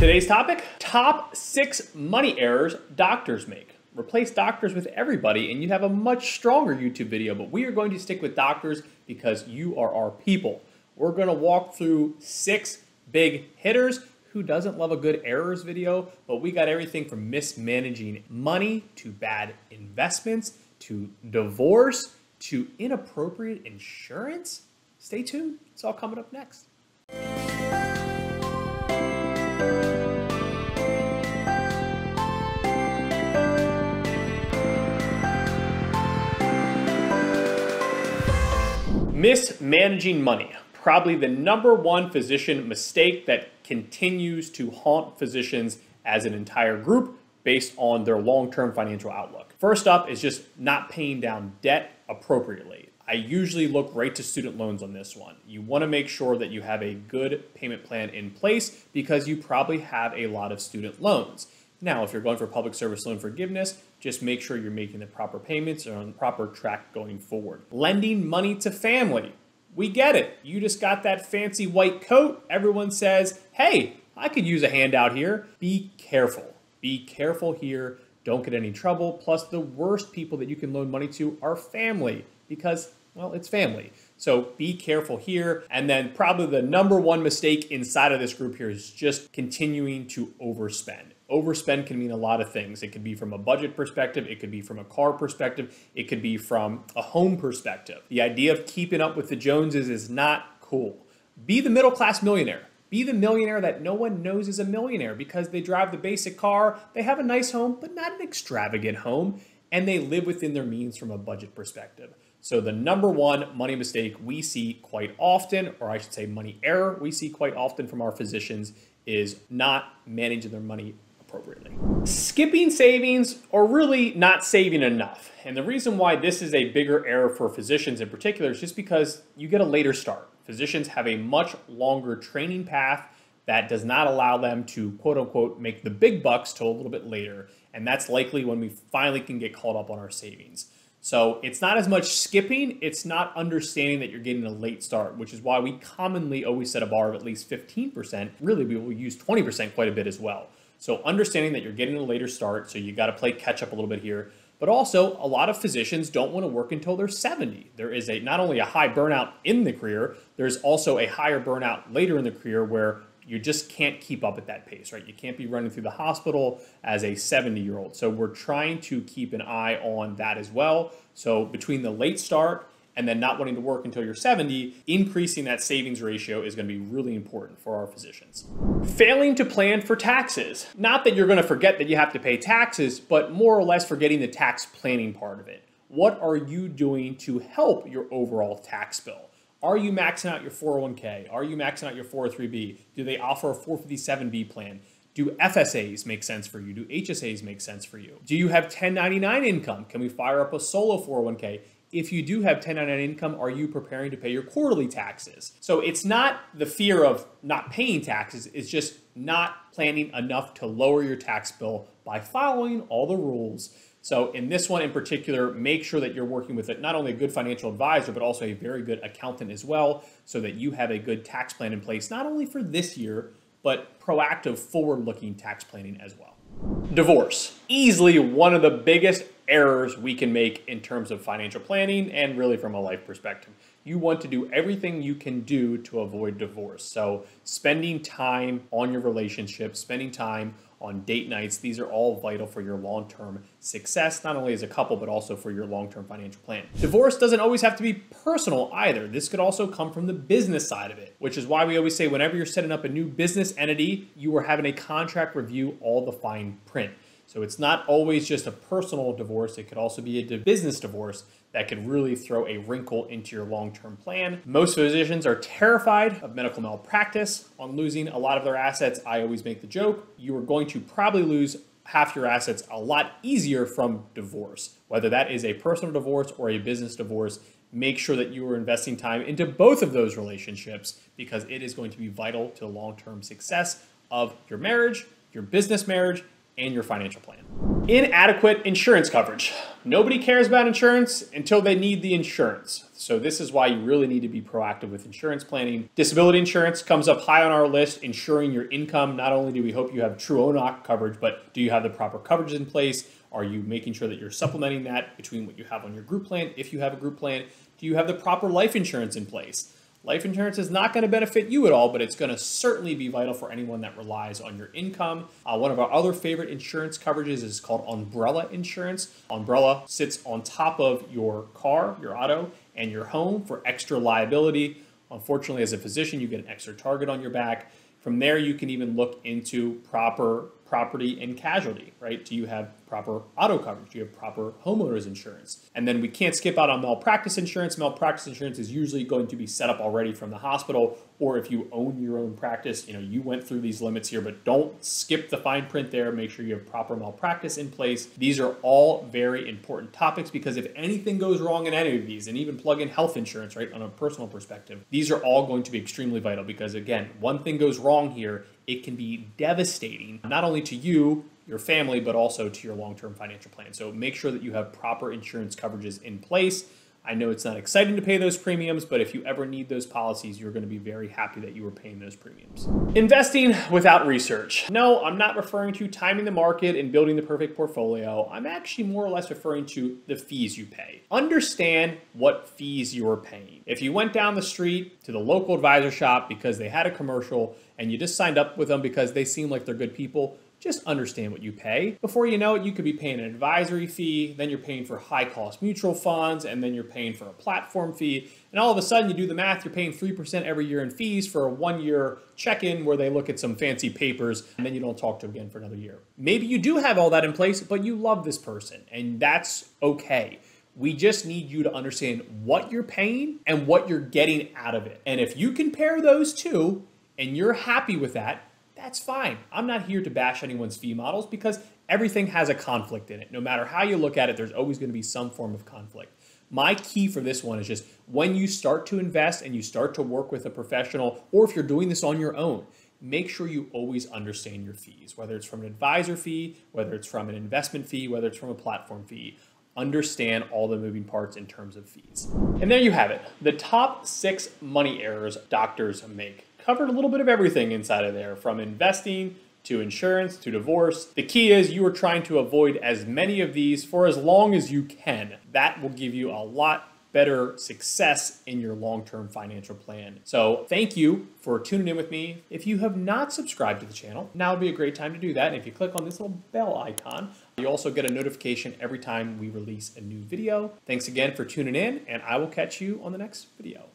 Today's topic top six money errors doctors make. Replace doctors with everybody, and you have a much stronger YouTube video. But we are going to stick with doctors because you are our people. We're going to walk through six big hitters. Who doesn't love a good errors video? But we got everything from mismanaging money to bad investments to divorce to inappropriate insurance. Stay tuned, it's all coming up next. Mismanaging money, probably the number one physician mistake that continues to haunt physicians as an entire group based on their long term financial outlook. First up is just not paying down debt appropriately. I usually look right to student loans on this one. You want to make sure that you have a good payment plan in place because you probably have a lot of student loans. Now, if you're going for public service loan forgiveness, just make sure you're making the proper payments and on the proper track going forward. Lending money to family. We get it. You just got that fancy white coat. Everyone says, hey, I could use a handout here. Be careful. Be careful here. Don't get any trouble. Plus, the worst people that you can loan money to are family because, well, it's family. So be careful here. And then, probably the number one mistake inside of this group here is just continuing to overspend. Overspend can mean a lot of things. It could be from a budget perspective, it could be from a car perspective, it could be from a home perspective. The idea of keeping up with the Joneses is not cool. Be the middle class millionaire. Be the millionaire that no one knows is a millionaire because they drive the basic car, they have a nice home, but not an extravagant home, and they live within their means from a budget perspective. So, the number one money mistake we see quite often, or I should say, money error we see quite often from our physicians, is not managing their money appropriately. Skipping savings or really not saving enough. And the reason why this is a bigger error for physicians in particular is just because you get a later start. Physicians have a much longer training path that does not allow them to quote unquote make the big bucks till a little bit later. And that's likely when we finally can get caught up on our savings. So it's not as much skipping, it's not understanding that you're getting a late start, which is why we commonly always set a bar of at least 15%. Really, we will use 20% quite a bit as well. So understanding that you're getting a later start, so you got to play catch up a little bit here. But also, a lot of physicians don't want to work until they're 70. There is a not only a high burnout in the career, there's also a higher burnout later in the career where you just can't keep up at that pace, right? You can't be running through the hospital as a 70 year old. So we're trying to keep an eye on that as well. So between the late start and then not wanting to work until you're 70, increasing that savings ratio is going to be really important for our physicians. Failing to plan for taxes. Not that you're going to forget that you have to pay taxes, but more or less forgetting the tax planning part of it. What are you doing to help your overall tax bill? Are you maxing out your 401k? Are you maxing out your 403b? Do they offer a 457b plan? Do FSAs make sense for you? Do HSAs make sense for you? Do you have 1099 income? Can we fire up a solo 401k? If you do have 1099 income, are you preparing to pay your quarterly taxes? So it's not the fear of not paying taxes, it's just not planning enough to lower your tax bill by following all the rules. So in this one in particular, make sure that you're working with not only a good financial advisor, but also a very good accountant as well, so that you have a good tax plan in place, not only for this year, but proactive forward looking tax planning as well. Divorce, easily one of the biggest errors we can make in terms of financial planning and really from a life perspective. You want to do everything you can do to avoid divorce. So, spending time on your relationship, spending time on date nights, these are all vital for your long term success, not only as a couple, but also for your long term financial plan. Divorce doesn't always have to be personal either. This could also come from the business side of it, which is why we always say whenever you're setting up a new business entity, you are having a contract review all the fine print. So it's not always just a personal divorce, it could also be a business divorce that could really throw a wrinkle into your long term plan. Most physicians are terrified of medical malpractice on losing a lot of their assets. I always make the joke you are going to probably lose half your assets a lot easier from divorce. Whether that is a personal divorce or a business divorce, make sure that you are investing time into both of those relationships because it is going to be vital to the long term success of your marriage, your business marriage, and your financial plan. Inadequate insurance coverage. Nobody cares about insurance until they need the insurance. So this is why you really need to be proactive with insurance planning. Disability insurance comes up high on our list, ensuring your income. Not only do we hope you have true own-occ coverage, but do you have the proper coverage in place? Are you making sure that you're supplementing that between what you have on your group plan, if you have a group plan? Do you have the proper life insurance in place? Life insurance is not going to benefit you at all, but it's going to certainly be vital for anyone that relies on your income. Uh, one of our other favorite insurance coverages is called umbrella insurance. Umbrella sits on top of your car, your auto, and your home for extra liability. Unfortunately, as a physician, you get an extra target on your back. From there, you can even look into proper property and casualty, right? Do you have proper auto coverage? You have proper homeowners insurance? And then we can't skip out on malpractice insurance. Malpractice insurance is usually going to be set up already from the hospital, or if you own your own practice, you know, you went through these limits here, but don't skip the fine print there. Make sure you have proper malpractice in place. These are all very important topics because if anything goes wrong in any of these, and even plug in health insurance, right, on a personal perspective, these are all going to be extremely vital because again, one thing goes wrong here, it can be devastating, not only to you, your family, but also to your long term financial plan. So make sure that you have proper insurance coverages in place. I know it's not exciting to pay those premiums, but if you ever need those policies, you're going to be very happy that you were paying those premiums. Investing without research. No, I'm not referring to timing the market and building the perfect portfolio. I'm actually more or less referring to the fees you pay. Understand what fees you're paying. If you went down the street to the local advisor shop because they had a commercial and you just signed up with them because they seem like they're good people, just understand what you pay. Before you know it, you could be paying an advisory fee, then you're paying for high cost mutual funds, and then you're paying for a platform fee. And all of a sudden, you do the math, you're paying 3% every year in fees for a one year check in where they look at some fancy papers, and then you don't talk to them again for another year. Maybe you do have all that in place, but you love this person, and that's okay. We just need you to understand what you're paying and what you're getting out of it. And if you compare those two and you're happy with that, that's fine. I'm not here to bash anyone's fee models because everything has a conflict in it. No matter how you look at it, there's always going to be some form of conflict. My key for this one is just when you start to invest and you start to work with a professional, or if you're doing this on your own, make sure you always understand your fees, whether it's from an advisor fee, whether it's from an investment fee, whether it's from a platform fee. Understand all the moving parts in terms of fees. And there you have it the top six money errors doctors make covered a little bit of everything inside of there from investing to insurance to divorce. The key is you are trying to avoid as many of these for as long as you can. That will give you a lot better success in your long term financial plan. So, thank you for tuning in with me. If you have not subscribed to the channel, now would be a great time to do that. And if you click on this little bell icon, you also get a notification every time we release a new video. Thanks again for tuning in, and I will catch you on the next video.